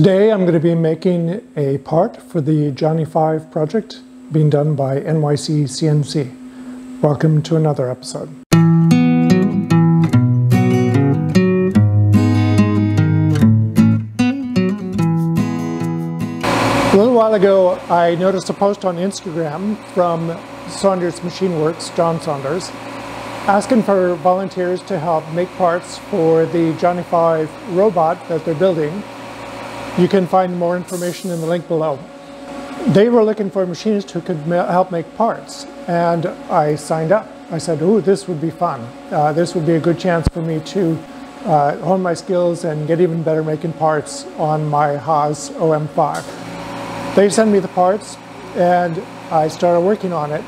Today I'm going to be making a part for the Johnny 5 project being done by NYC CNC. Welcome to another episode. A little while ago I noticed a post on Instagram from Saunders Machine Works, John Saunders, asking for volunteers to help make parts for the Johnny 5 robot that they're building you can find more information in the link below. They were looking for machinists who could help make parts, and I signed up. I said, ooh, this would be fun. Uh, this would be a good chance for me to uh, hone my skills and get even better making parts on my Haas OM5. They sent me the parts, and I started working on it.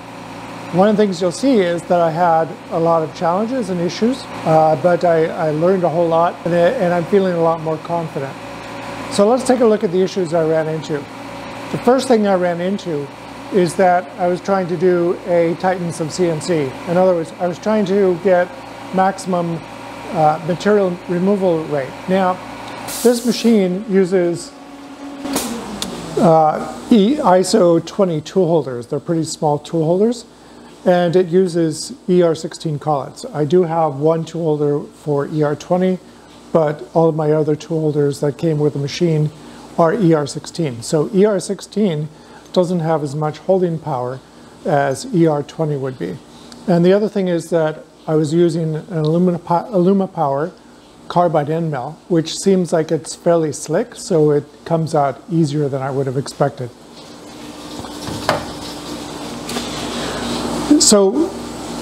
One of the things you'll see is that I had a lot of challenges and issues, uh, but I, I, learned a whole lot, and, and I'm feeling a lot more confident. So let's take a look at the issues I ran into. The first thing I ran into is that I was trying to do a Titans of CNC. In other words, I was trying to get maximum uh, material removal rate. Now, this machine uses uh, ISO 20 tool holders. They're pretty small tool holders. And it uses ER16 collets. I do have one tool holder for ER20 but all of my other tool holders that came with the machine are ER16. So ER16 doesn't have as much holding power as ER20 would be. And the other thing is that I was using an Aluma, Alumapower carbide end mill, which seems like it's fairly slick, so it comes out easier than I would have expected. So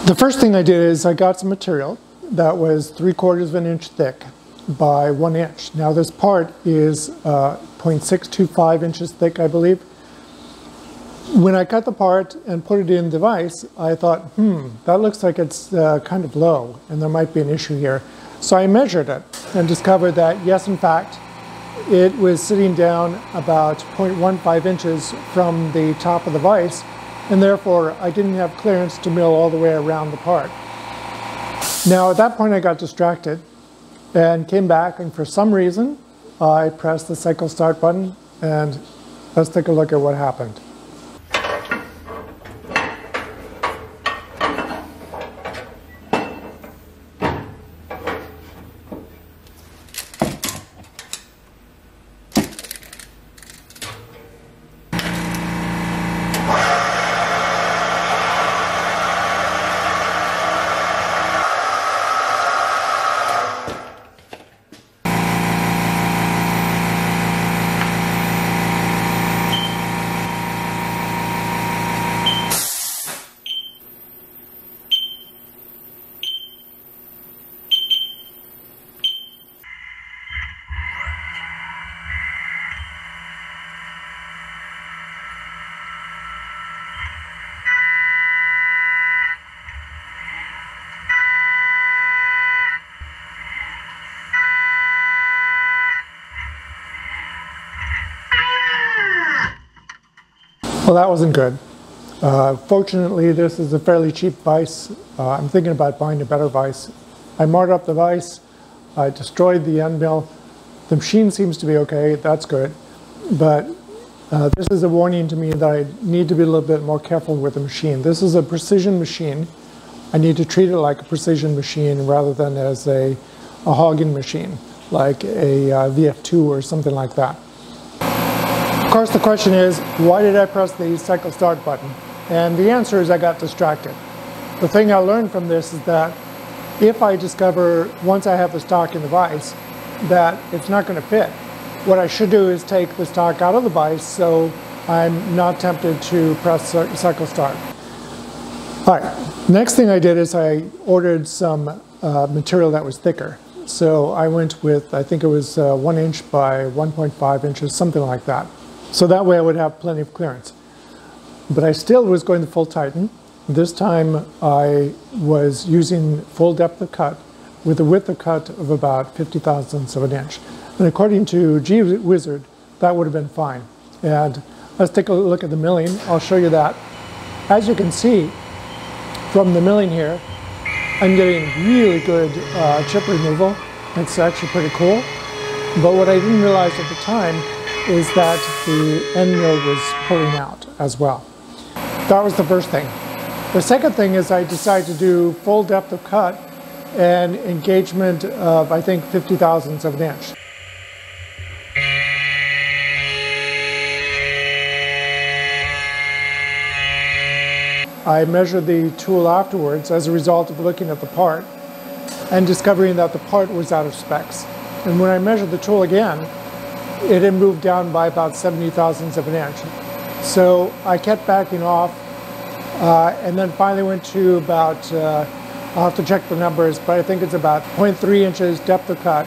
the first thing I did is I got some material that was three quarters of an inch thick by one inch. Now this part is uh, 0.625 inches thick, I believe. When I cut the part and put it in the vise, I thought, hmm, that looks like it's uh, kind of low and there might be an issue here. So I measured it and discovered that, yes, in fact, it was sitting down about 0.15 inches from the top of the vise, and therefore I didn't have clearance to mill all the way around the part. Now at that point I got distracted and came back and for some reason uh, I pressed the cycle start button and let's take a look at what happened. Well, that wasn't good. Uh, fortunately, this is a fairly cheap vise. Uh, I'm thinking about buying a better vise. I marred up the vise. I destroyed the end mill. The machine seems to be okay. That's good. But uh, this is a warning to me that I need to be a little bit more careful with the machine. This is a precision machine. I need to treat it like a precision machine rather than as a, a hogging machine, like a uh, VF2 or something like that. Of course, the question is, why did I press the cycle start button? And the answer is I got distracted. The thing I learned from this is that if I discover, once I have the stock in the vise, that it's not going to fit, what I should do is take the stock out of the vise so I'm not tempted to press cycle start. All right, next thing I did is I ordered some uh, material that was thicker. So I went with, I think it was uh, one inch by 1.5 inches, something like that. So that way I would have plenty of clearance. But I still was going the full Titan. This time I was using full depth of cut with a width of cut of about 50 thousandths of an inch. And according to G-Wizard, that would have been fine. And let's take a look at the milling. I'll show you that. As you can see from the milling here, I'm getting really good uh, chip removal. It's actually pretty cool. But what I didn't realize at the time is that the end mill was pulling out as well. That was the first thing. The second thing is I decided to do full depth of cut and engagement of, I think, 50 thousandths of an inch. I measured the tool afterwards as a result of looking at the part and discovering that the part was out of specs. And when I measured the tool again, it had moved down by about 70 thousandths of an inch. So I kept backing off uh, and then finally went to about, uh, I'll have to check the numbers, but I think it's about 0.3 inches depth of cut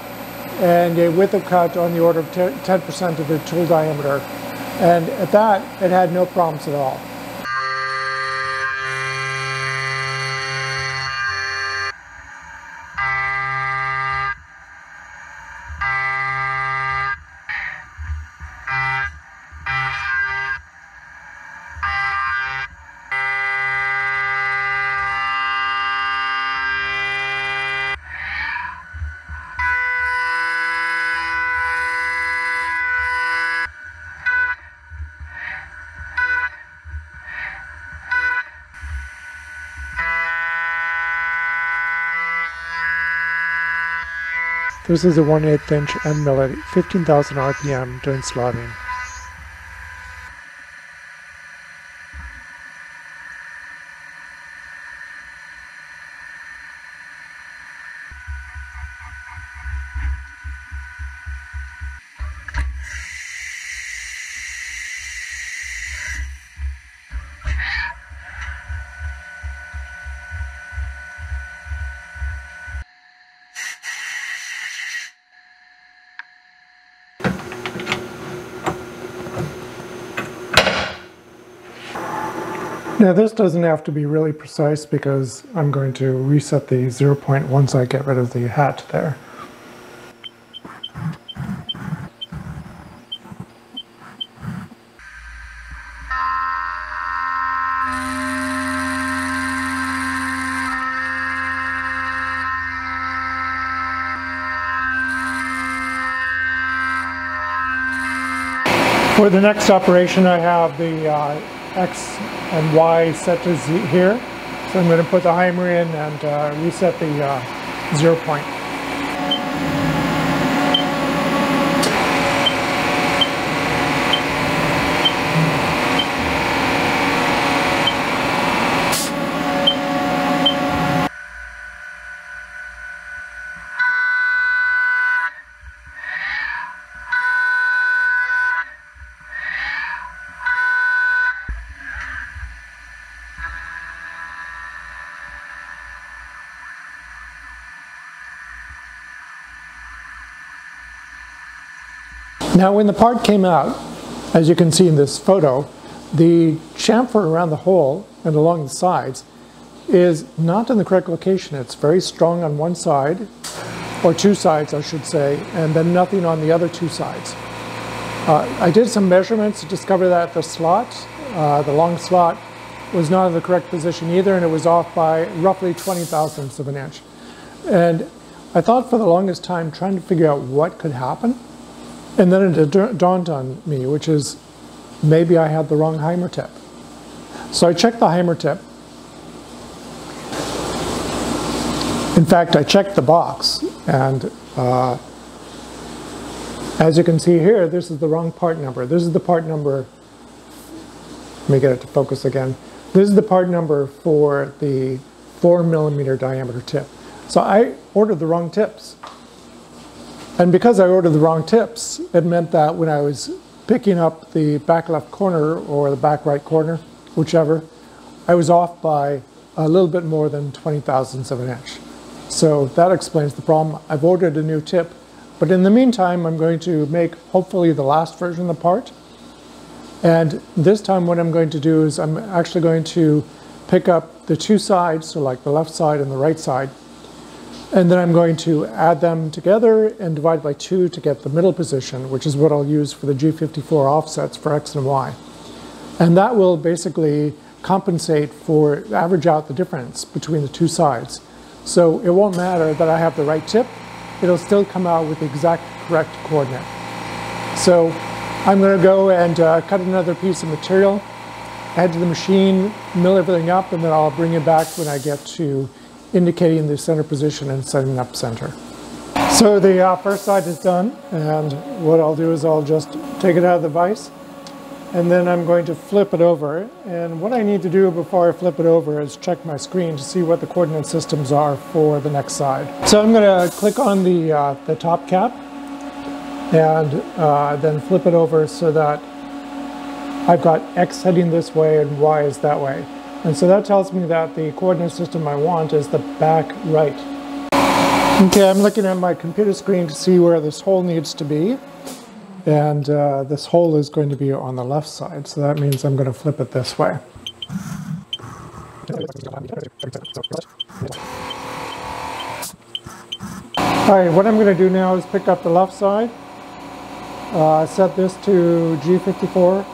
and a width of cut on the order of 10% of the tool diameter. And at that, it had no problems at all. This is a 1 8 inch end mill at 15,000 RPM doing slotting. Now this doesn't have to be really precise because I'm going to reset the zero point once I get rid of the hat there. For the next operation I have the uh, X and Y set to Z here. So I'm going to put the Haimer in and uh, reset the uh, zero point. Now when the part came out, as you can see in this photo, the chamfer around the hole and along the sides is not in the correct location. It's very strong on one side, or two sides I should say, and then nothing on the other two sides. Uh, I did some measurements to discover that the slot, uh, the long slot, was not in the correct position either, and it was off by roughly 20 thousandths of an inch. And I thought for the longest time trying to figure out what could happen. And then it dawned on me, which is maybe I had the wrong Haimer tip. So I checked the Haimer tip. In fact, I checked the box, and uh, as you can see here, this is the wrong part number. This is the part number, let me get it to focus again. This is the part number for the four millimeter diameter tip. So I ordered the wrong tips. And because I ordered the wrong tips, it meant that when I was picking up the back left corner or the back right corner, whichever, I was off by a little bit more than 20 thousandths of an inch. So that explains the problem. I've ordered a new tip, but in the meantime, I'm going to make hopefully the last version of the part. And this time what I'm going to do is I'm actually going to pick up the two sides, so like the left side and the right side, and then I'm going to add them together and divide by 2 to get the middle position, which is what I'll use for the G54 offsets for X and Y. And that will basically compensate for, average out the difference between the two sides. So it won't matter that I have the right tip, it'll still come out with the exact correct coordinate. So I'm going to go and uh, cut another piece of material, add to the machine, mill everything up, and then I'll bring it back when I get to indicating the center position and setting up center. So the uh, first side is done, and what I'll do is I'll just take it out of the vise, and then I'm going to flip it over. And what I need to do before I flip it over is check my screen to see what the coordinate systems are for the next side. So I'm going to click on the, uh, the top cap and uh, then flip it over so that I've got X heading this way and Y is that way. And so that tells me that the coordinate system I want is the back right. Okay, I'm looking at my computer screen to see where this hole needs to be. And uh, this hole is going to be on the left side, so that means I'm going to flip it this way. Alright, what I'm going to do now is pick up the left side, uh, set this to G54,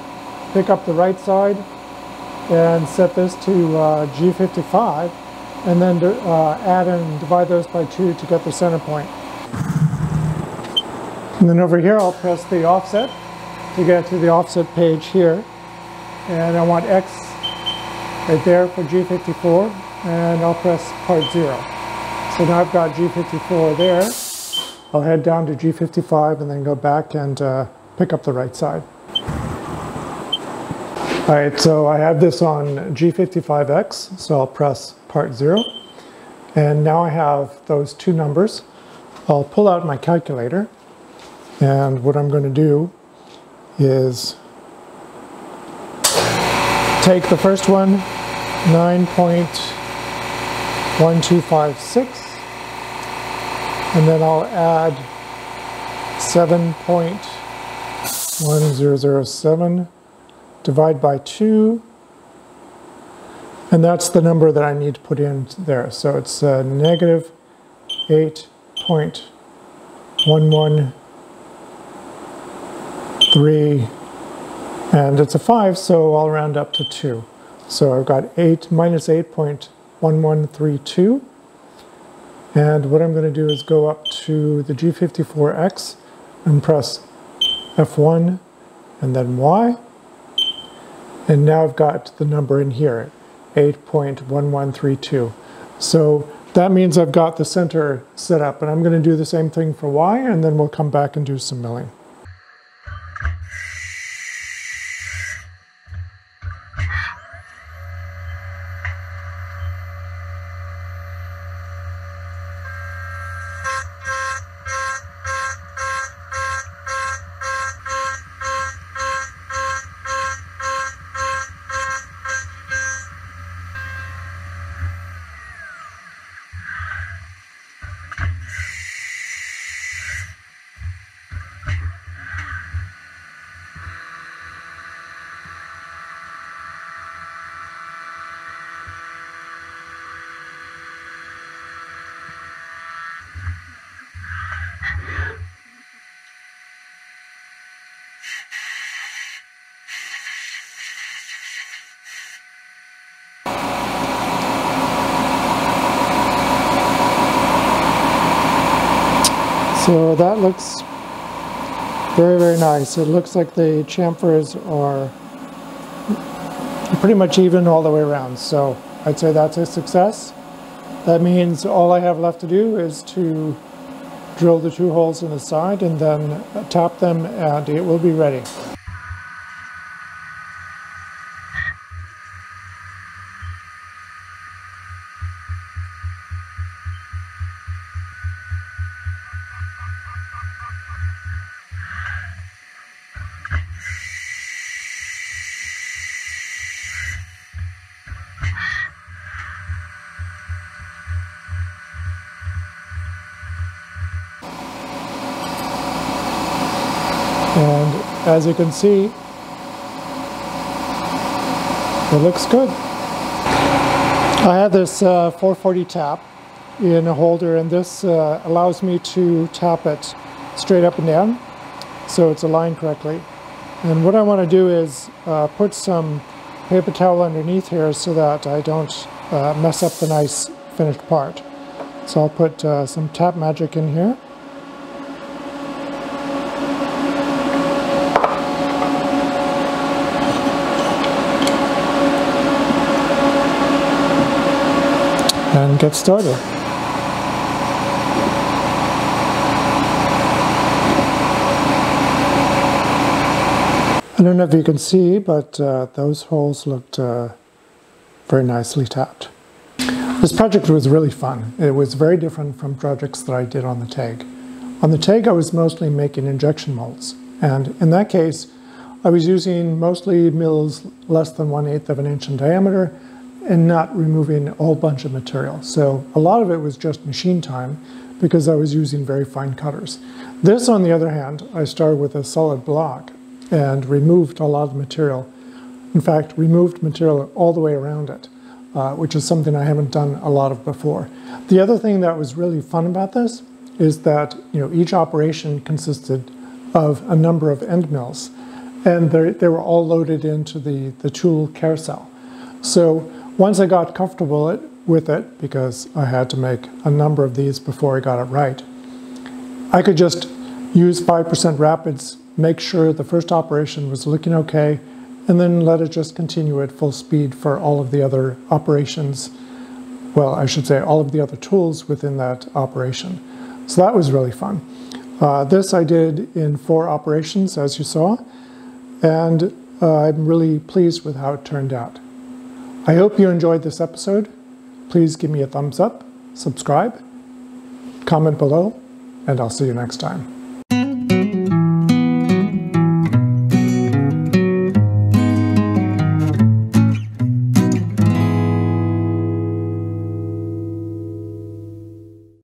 pick up the right side, and set this to uh, G55, and then uh, add and divide those by 2 to get the center point. And then over here I'll press the offset to get to the offset page here. And I want X right there for G54 and I'll press part 0. So now I've got G54 there. I'll head down to G55 and then go back and uh, pick up the right side. All right, so I have this on G55X, so I'll press part 0. And now I have those two numbers. I'll pull out my calculator and what I'm going to do is take the first one, 9.1256, and then I'll add 7.1007, divide by 2, and that's the number that I need to put in there. So it's uh, negative 8.11 3, and it's a 5, so I'll round up to 2. So I've got 8 minus 8.1132. And what I'm going to do is go up to the G54X and press F1 and then Y. And now I've got the number in here, 8.1132. So that means I've got the center set up. And I'm going to do the same thing for Y, and then we'll come back and do some milling. So that looks very, very nice. It looks like the chamfers are pretty much even all the way around. So I'd say that's a success. That means all I have left to do is to drill the two holes in the side and then tap them and it will be ready. As you can see, it looks good. I have this uh, 440 tap in a holder and this uh, allows me to tap it straight up and down so it's aligned correctly. And what I want to do is uh, put some paper towel underneath here so that I don't uh, mess up the nice finished part. So I'll put uh, some tap magic in here. And get started. I don't know if you can see, but uh, those holes looked uh, very nicely tapped. This project was really fun. It was very different from projects that I did on the Taig. On the Taig, I was mostly making injection molds. And in that case, I was using mostly mills less than one eighth of an inch in diameter and not removing a whole bunch of material. So a lot of it was just machine time because I was using very fine cutters. This, on the other hand, I started with a solid block and removed a lot of material. In fact, removed material all the way around it, uh, which is something I haven't done a lot of before. The other thing that was really fun about this is that you know each operation consisted of a number of end mills, and they were all loaded into the, the tool carousel. So once I got comfortable it, with it, because I had to make a number of these before I got it right, I could just use 5% rapids make sure the first operation was looking okay, and then let it just continue at full speed for all of the other operations. Well, I should say all of the other tools within that operation. So that was really fun. Uh, this I did in four operations, as you saw, and uh, I'm really pleased with how it turned out. I hope you enjoyed this episode. Please give me a thumbs up, subscribe, comment below, and I'll see you next time.